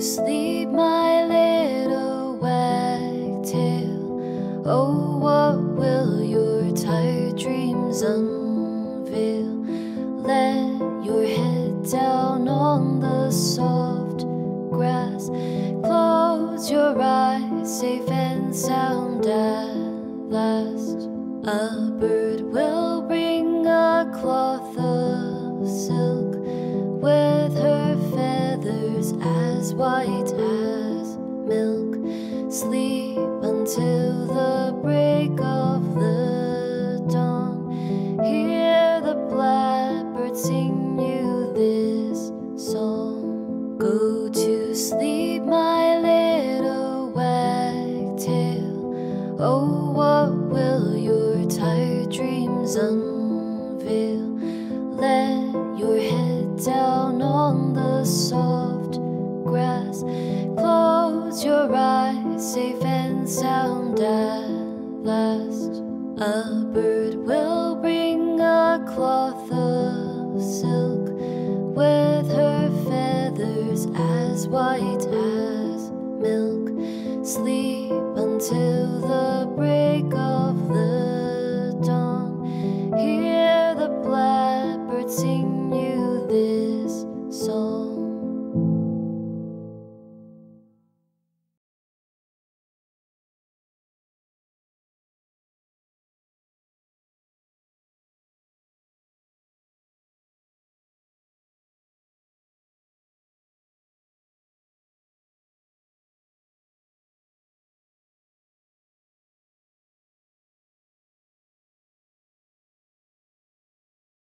sleep, my little wagtail? Oh, what will your tired dreams unveil? Let your head down on the soft grass. Close your eyes, safe and sound at last. A bird will bring a cloth of silk Sleep until the break of the dawn. Hear the blackbird sing you this song. Go to sleep, my little wagtail. Oh, what will your tired dreams unveil? Let safe and sound at last. A bird will bring a cloth of silk with her feathers as white as milk. Sleep until the